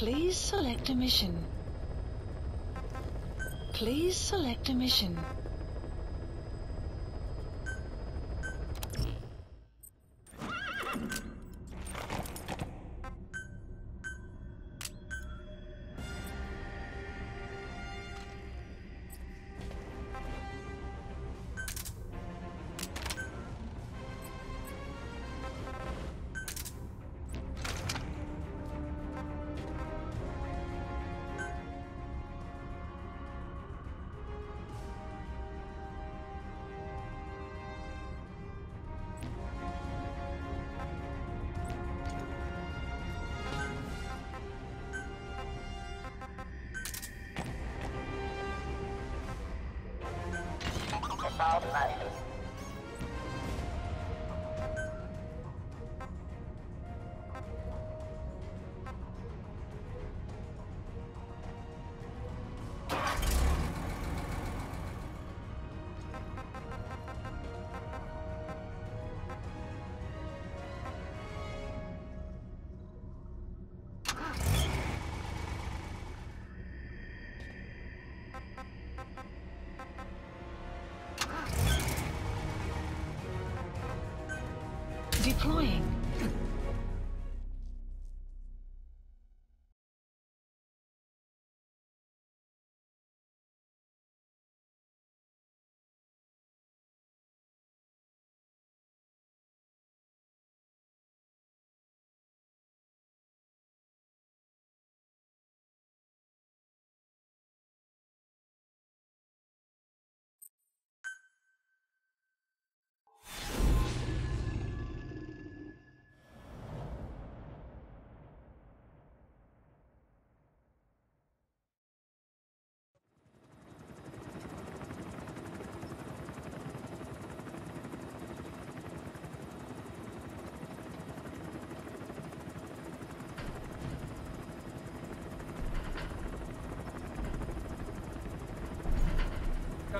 Please select a mission. Please select a mission. Deploying.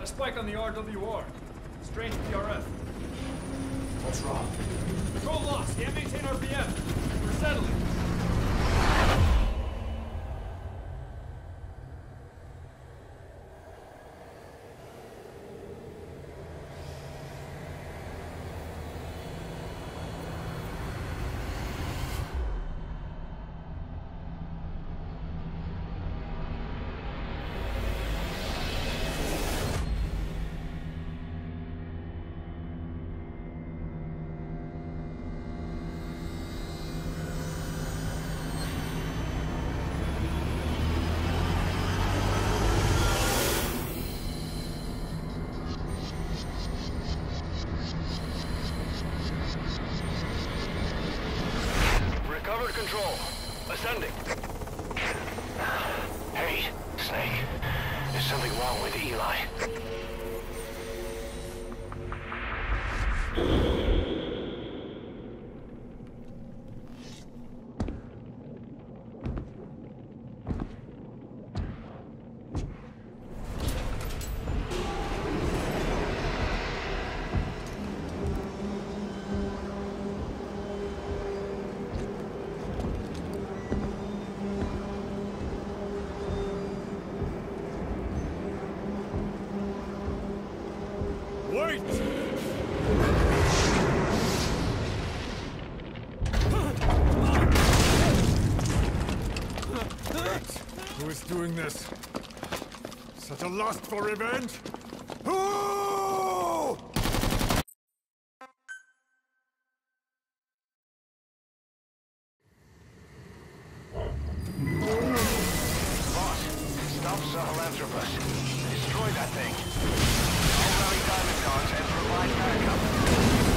Got a spike on the RWR. Strange PRF. What's wrong? Control lost. Can't maintain RPM. We're settling. Control. Ascending. Hey, Snake. There's something wrong with Eli. Who is doing this? Such a lust for revenge? Who? Boss, stop Sahelanthropus. Destroy that thing. I'll rally Diamond Dogs and provide backup.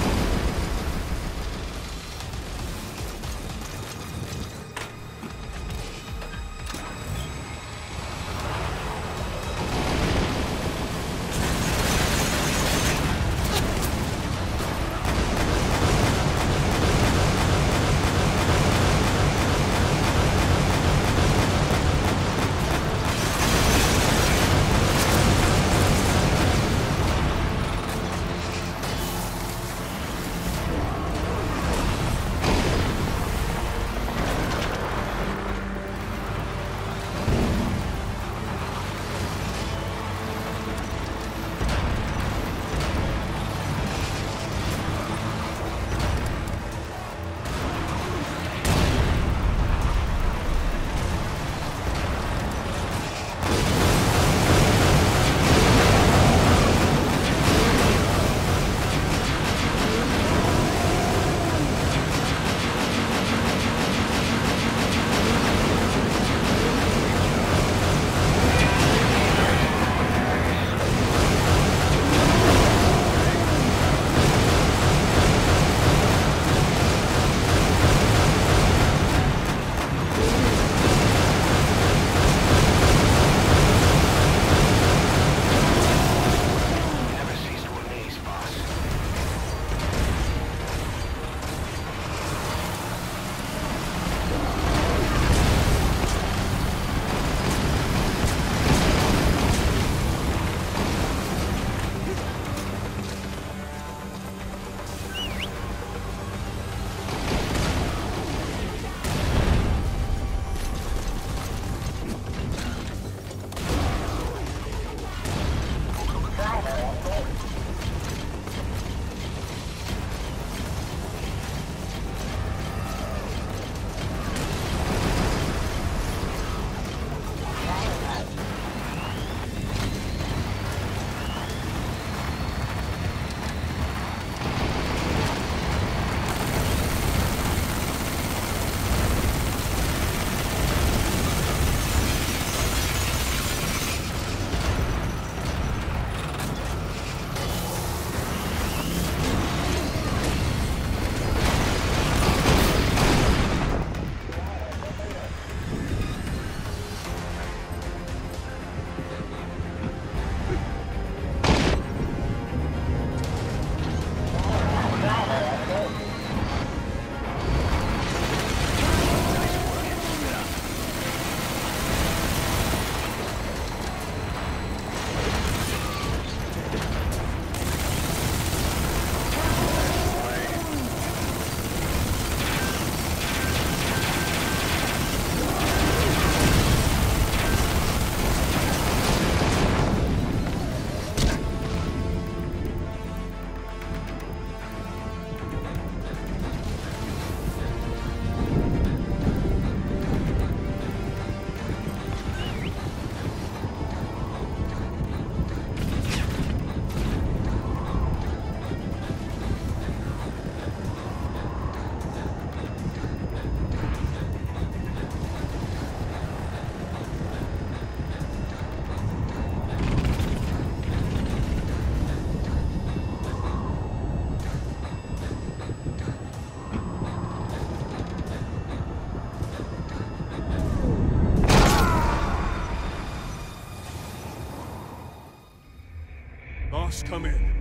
Come in.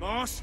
Moss?